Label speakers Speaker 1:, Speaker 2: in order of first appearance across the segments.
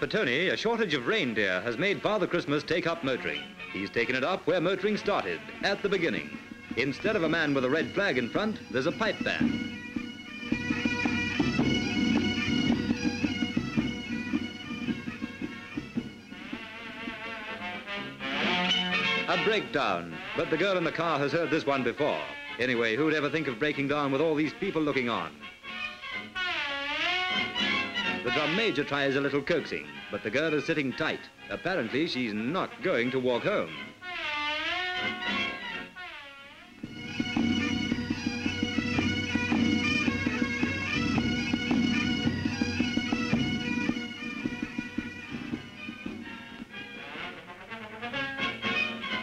Speaker 1: At Petone, a shortage of reindeer has made Father Christmas take up motoring. He's taken it up where motoring started, at the beginning. Instead of a man with a red flag in front, there's a pipe band. A breakdown, but the girl in the car has heard this one before. Anyway, who'd ever think of breaking down with all these people looking on? The drum major tries a little coaxing, but the girl is sitting tight. Apparently, she's not going to walk home.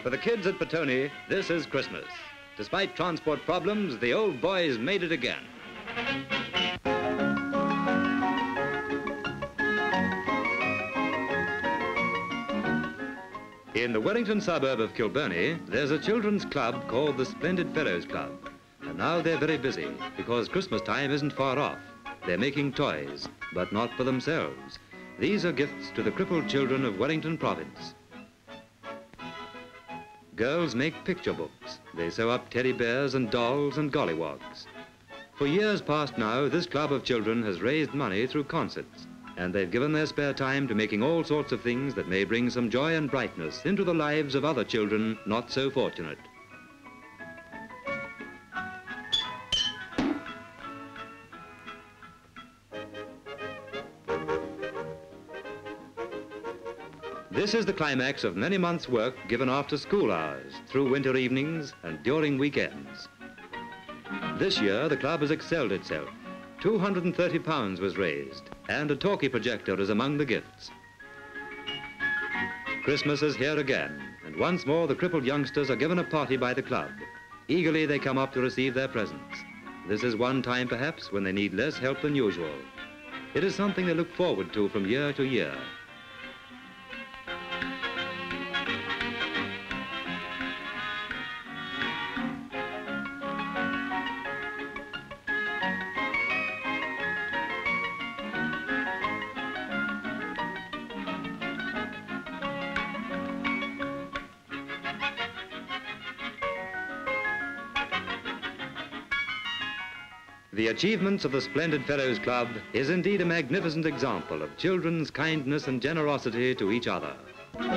Speaker 1: For the kids at Petone, this is Christmas. Despite transport problems, the old boys made it again. In the Wellington suburb of Kilbirnie, there's a children's club called the Splendid Fellows Club. And now they're very busy because Christmas time isn't far off. They're making toys, but not for themselves. These are gifts to the crippled children of Wellington Province. Girls make picture books. They sew up teddy bears and dolls and gollywogs. For years past now, this club of children has raised money through concerts and they've given their spare time to making all sorts of things that may bring some joy and brightness into the lives of other children not so fortunate. This is the climax of many months' work given after school hours, through winter evenings and during weekends. This year, the club has excelled itself. 230 pounds was raised, and a talkie projector is among the gifts. Christmas is here again, and once more the crippled youngsters are given a party by the club. Eagerly they come up to receive their presents. This is one time perhaps when they need less help than usual. It is something they look forward to from year to year. The achievements of the Splendid Fellows Club is indeed a magnificent example of children's kindness and generosity to each other.
Speaker 2: For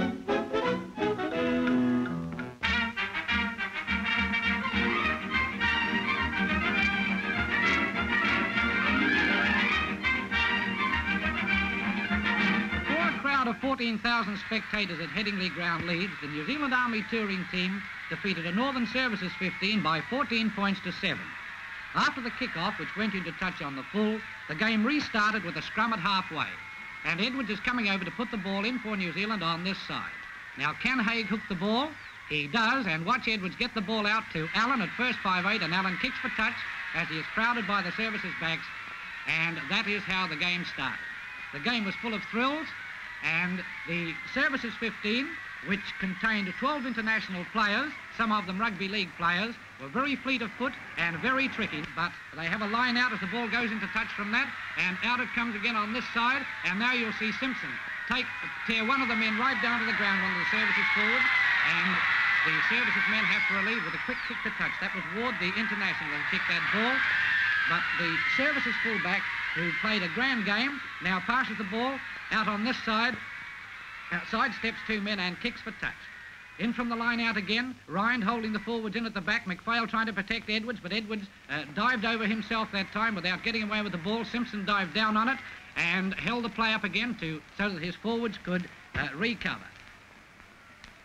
Speaker 2: a crowd of 14,000 spectators at Headingley Ground Leeds, the New Zealand Army touring team defeated a Northern Services 15 by 14 points to 7. After the kick-off, which went into touch on the full, the game restarted with a scrum at halfway. And Edwards is coming over to put the ball in for New Zealand on this side. Now, can Haig hook the ball? He does, and watch Edwards get the ball out to Allen at first 5-8, and Allen kicks for touch as he is crowded by the services backs, and that is how the game started. The game was full of thrills, and the services 15, which contained 12 international players, some of them rugby league players, were very fleet of foot and very tricky, but they have a line out as the ball goes into touch from that, and out it comes again on this side, and now you'll see Simpson take, tear one of the men right down to the ground, one of the services forward, and the services men have to relieve with a quick kick to touch. That was Ward, the international, who kicked that ball, but the services fullback, who played a grand game, now passes the ball out on this side, uh, sidesteps two men and kicks for touch. In from the line out again, Rind holding the forwards in at the back, McPhail trying to protect Edwards, but Edwards uh, dived over himself that time without getting away with the ball. Simpson dived down on it and held the play up again to so that his forwards could uh, recover.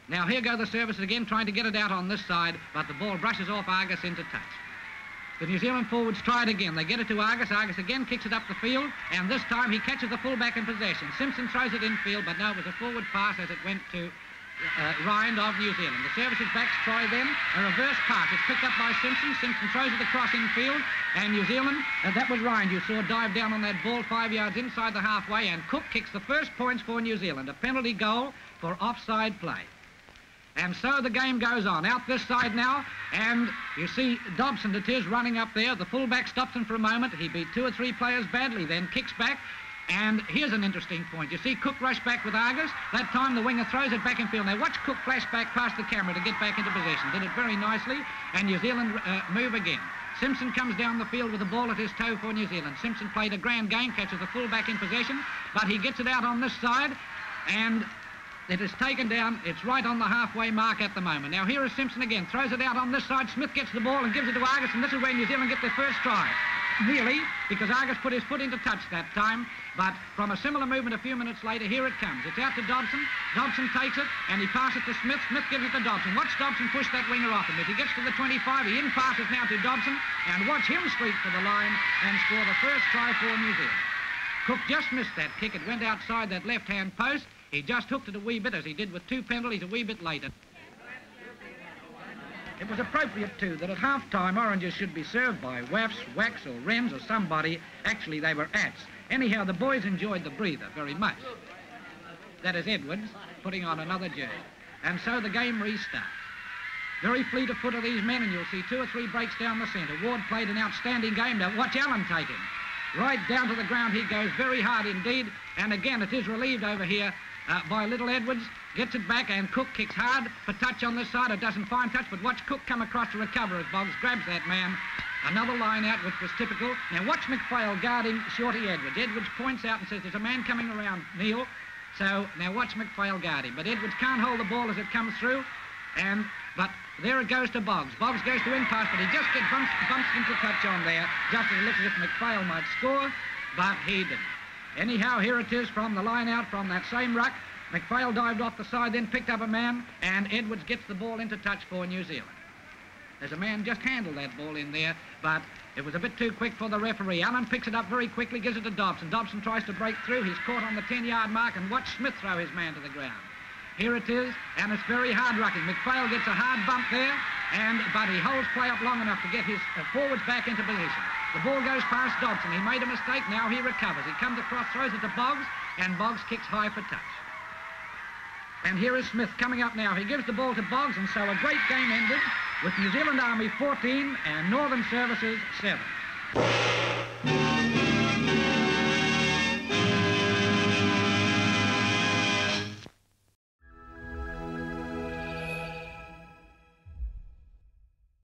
Speaker 2: Now here go the services again trying to get it out on this side, but the ball brushes off Argus into touch. The New Zealand forwards try it again. They get it to Argus. Argus again kicks it up the field, and this time he catches the fullback in possession. Simpson throws it infield, but no, it was a forward pass as it went to uh, Rind of New Zealand. The services backs try then a reverse pass. It's picked up by Simpson. Simpson throws it across infield, and New Zealand, uh, that was Rind you saw dive down on that ball five yards inside the halfway, and Cook kicks the first points for New Zealand, a penalty goal for offside play. And so the game goes on. Out this side now, and you see Dobson, it is, running up there. The fullback stops him for a moment. He beat two or three players badly, then kicks back. And here's an interesting point. You see Cook rush back with Argus. That time the winger throws it back in field. Now watch Cook flash back past the camera to get back into possession. Did it very nicely. And New Zealand uh, move again. Simpson comes down the field with the ball at his toe for New Zealand. Simpson played a grand game, catches the fullback in possession, but he gets it out on this side. And it is taken down. It's right on the halfway mark at the moment. Now here is Simpson again. Throws it out on this side. Smith gets the ball and gives it to Argus, and this is where New Zealand get their first try. Nearly, because Argus put his foot into touch that time. But from a similar movement a few minutes later, here it comes. It's out to Dobson. Dobson takes it, and he passes to Smith. Smith gives it to Dobson. Watch Dobson push that winger off him. If he gets to the 25, he in passes now to Dobson, and watch him streak for the line and score the first try for New Zealand. Cook just missed that kick. It went outside that left-hand post. He just hooked it a wee bit, as he did with two penalties a wee bit later. It was appropriate, too, that at half-time oranges should be served by Waffs, Wax, or Wrens, or somebody. Actually, they were Ats. Anyhow, the boys enjoyed the breather very much. That is Edwards putting on another jersey. And so the game restarts. Very fleet of foot are these men, and you'll see two or three breaks down the centre. Ward played an outstanding game. Now watch Allen take him. Right down to the ground he goes, very hard indeed. And again, it is relieved over here uh, by Little Edwards. Gets it back and Cook kicks hard for touch on this side. It doesn't find touch, but watch Cook come across to recover as Boggs grabs that man. Another line out, which was typical. Now watch McPhail guarding Shorty Edwards. Edwards points out and says, there's a man coming around, Neil. So now watch McPhail guard him. But Edwards can't hold the ball as it comes through. And, but there it goes to Boggs. Boggs goes to in pass, but he just gets bumps, bumps into touch on there, just as it looks as if McPhail might score, but he didn't. Anyhow, here it is from the line out from that same ruck. McPhail dived off the side, then picked up a man, and Edwards gets the ball into touch for New Zealand. There's a man just handled that ball in there, but it was a bit too quick for the referee. Allen picks it up very quickly, gives it to Dobson. Dobson tries to break through. He's caught on the 10-yard mark, and watch Smith throw his man to the ground. Here it is, and it's very hard rucking. McPhail gets a hard bump there, and but he holds play up long enough to get his uh, forwards back into position. The ball goes past Dobson. He made a mistake. Now he recovers. He comes across, throws it to Boggs, and Boggs kicks high for touch. And here is Smith coming up now. He gives the ball to Boggs, and so a great game ended with New Zealand Army 14 and Northern Services 7.